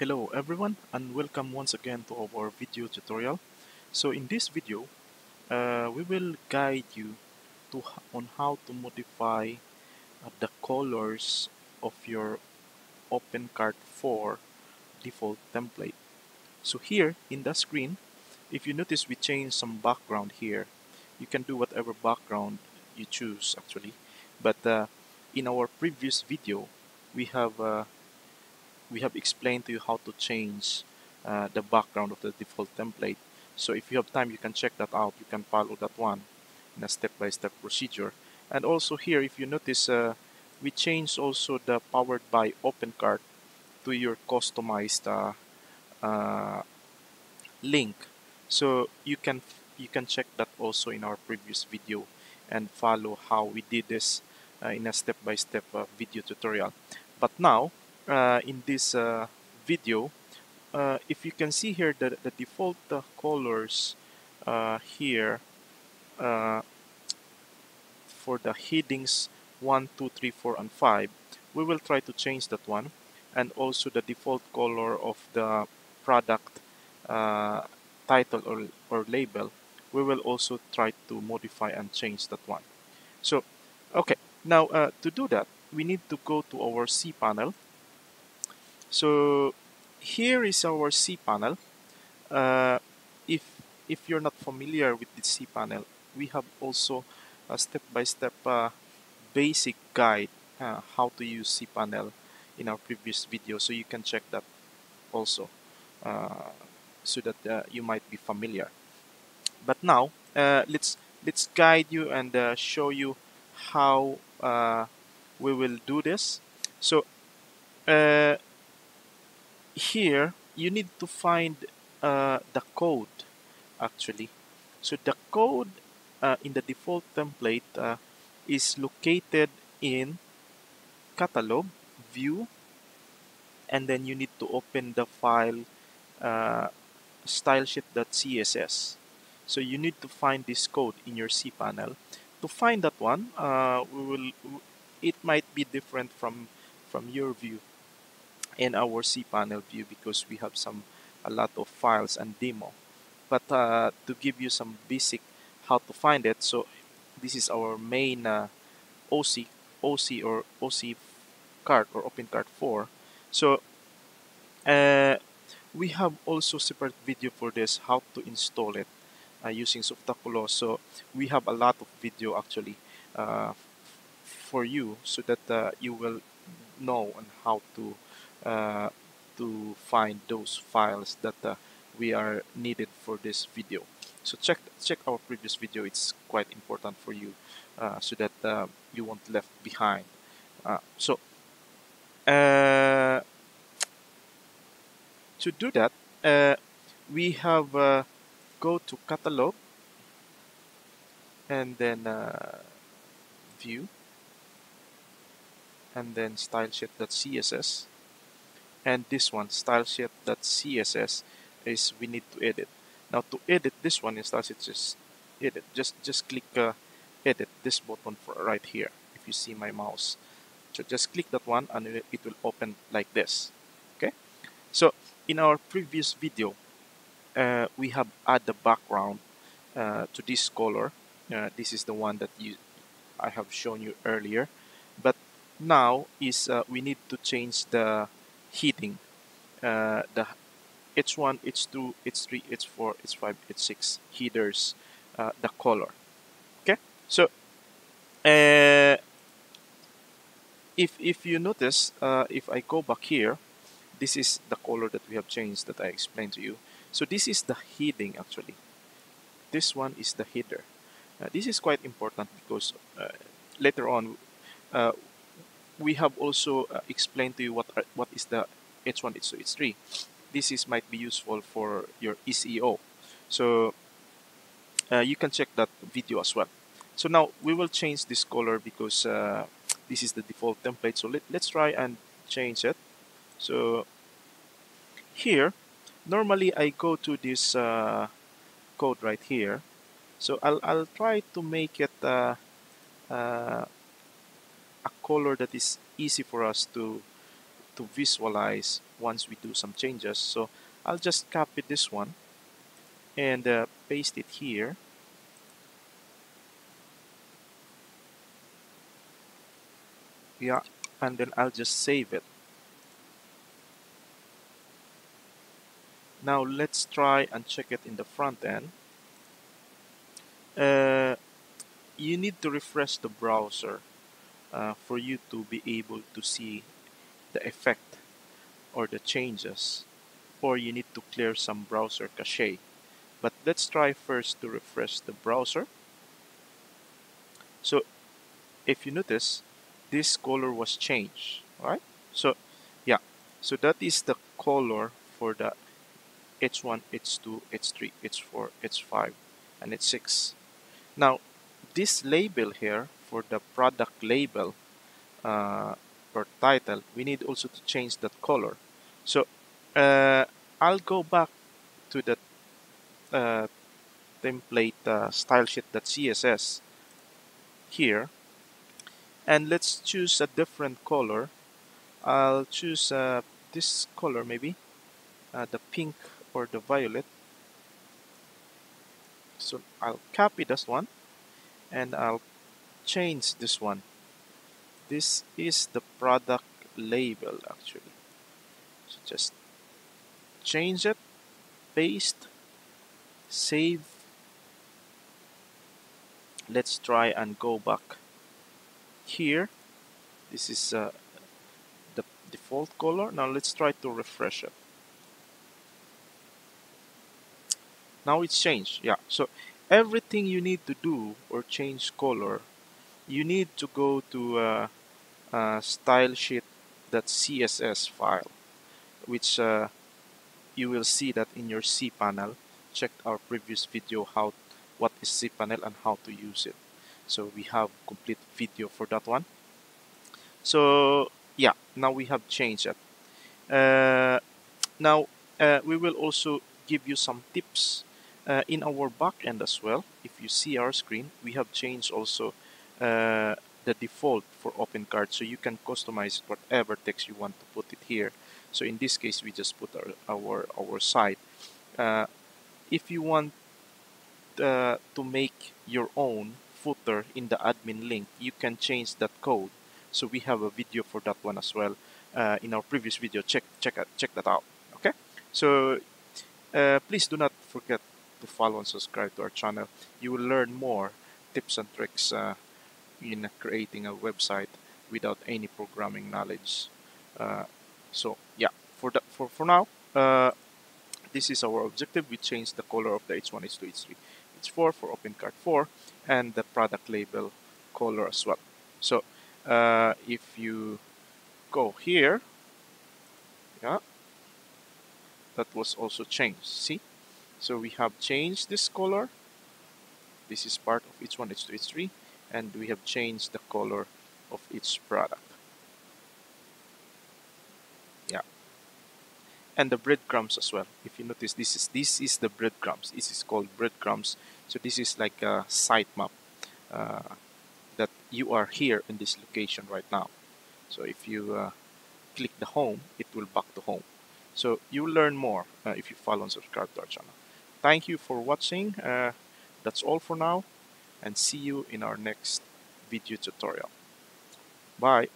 Hello everyone and welcome once again to our video tutorial. So in this video, uh, we will guide you to on how to modify uh, the colors of your OpenCart 4 default template. So here in the screen, if you notice we changed some background here. You can do whatever background you choose actually. But uh, in our previous video, we have uh, we have explained to you how to change uh, the background of the default template. So if you have time, you can check that out. You can follow that one in a step-by-step -step procedure. And also here, if you notice, uh, we changed also the powered by OpenCart to your customized uh, uh link. So you can you can check that also in our previous video and follow how we did this uh, in a step-by-step -step, uh, video tutorial. But now in this uh, video, uh, if you can see here that the default uh, colors uh, here uh, for the headings 1, 2, 3, 4, and 5, we will try to change that one and also the default color of the product title or, or label we will also try to modify and change that one. So okay now to do that we need to go to our cPanel so here is our cPanel. Uh, if if you're not familiar with the cPanel, we have also a step-by-step -step, uh, basic guide uh, how to use cPanel in our previous video, so you can check that also, uh, so that uh, you might be familiar. But now uh, let's let's guide you and show you how we will do this. So here you need to find uh, the code actually. So the code uh, in the default template uh, is located in catalog view and then you need to open the file uh, stylesheet.css so you need to find this code in your cPanel to find that one uh, we will it might be different from from your view in our cPanel view because we have some a lot of files and demo. But uh, to give you some basic how to find it, so this is our main uh, OC, OC or OC card or OpenCart 4. So uh, we have also separate video for this how to install it uh, using Softaculous. So we have a lot of video actually uh, for you so that uh, you will know on how to to find those files that uh, we are needed for this video. So check check our previous video. It's quite important for you uh, so that uh, you won't left behind. Uh, so uh, to do that, we have go to catalog and then view and then stylesheet.css and this one stylesheet.css is we need to edit. Now to edit this one in stylesheet just edit. Just just click uh, edit this button for right here if you see my mouse. So just click that one and it will open like this. Okay? So in our previous video uh, we have add the background uh, to this color. Uh, this is the one that you I have shown you earlier. But now is uh, we need to change the heading uh, the H1, H2, H3, H4, H5, H6 headers, uh, the color. Okay, so uh, if if you notice, uh, if I go back here, this is the color that we have changed that I explained to you. So this is the heading actually. This one is the header. Uh, this is quite important because uh, later on we have also uh, explained to you what are, what is the H1, H2, H3. This is might be useful for your SEO. So uh, you can check that video as well. So now we will change this color because uh, this is the default template. So let, let's try and change it. So here, normally I go to this uh, code right here. So I'll, I'll try to make it uh, uh, color that is easy for us to to visualize once we do some changes. So I'll just copy this one and uh, paste it here. Yeah and then I'll just save it. Now let's try and check it in the front end. Uh, you need to refresh the browser uh, for you to be able to see the effect or the changes or you need to clear some browser cache. But let's try first to refresh the browser. So if you notice this color was changed right so yeah. So that is the color for the h1 h2 h3 h4 h5 and h6 now this label here for the product label uh, per title we need also to change that color. So uh, I'll go back to the uh, template uh, stylesheet.css here. And let's choose a different color. I'll choose uh, this color maybe uh, the pink or the violet. So I'll copy this one and I'll change this one. This is the product label actually. So just change it paste save. Let's try and go back here. This is uh, the default color. Now let's try to refresh it. Now it's changed. Yeah. So everything you need to do or change color you need to go to uh, uh, stylesheet.css file which uh, you will see that in your cPanel check our previous video how what is cPanel and how to use it. So we have complete video for that one. So yeah now we have changed it. Uh, now uh, we will also give you some tips uh, in our backend as well. If you see our screen we have changed also uh, the default for OpenCart so you can customize whatever text you want to put it here. So in this case we just put our our, our site. Uh, if you want uh, to make your own footer in the admin link you can change that code. So we have a video for that one as well. Uh, in our previous video check check check that out okay? So uh, please do not forget to follow and subscribe to our channel. You will learn more tips and tricks uh, in creating a website without any programming knowledge. Uh, so yeah for that for, for now uh, this is our objective. We change the color of the h1 h2 h3 h4 for OpenCart 4 and the product label color as well. So uh, if you go here yeah that was also changed. See? So we have changed this color. This is part of H1, h2 h3 and we have changed the color of each product. Yeah. And the breadcrumbs as well. If you notice this is this is the breadcrumbs. This is called breadcrumbs. So this is like a sitemap uh, that you are here in this location right now. So if you uh, click the home it will back to home. So you learn more uh, if you follow and subscribe to our channel. Thank you for watching uh, that's all for now and see you in our next video tutorial. Bye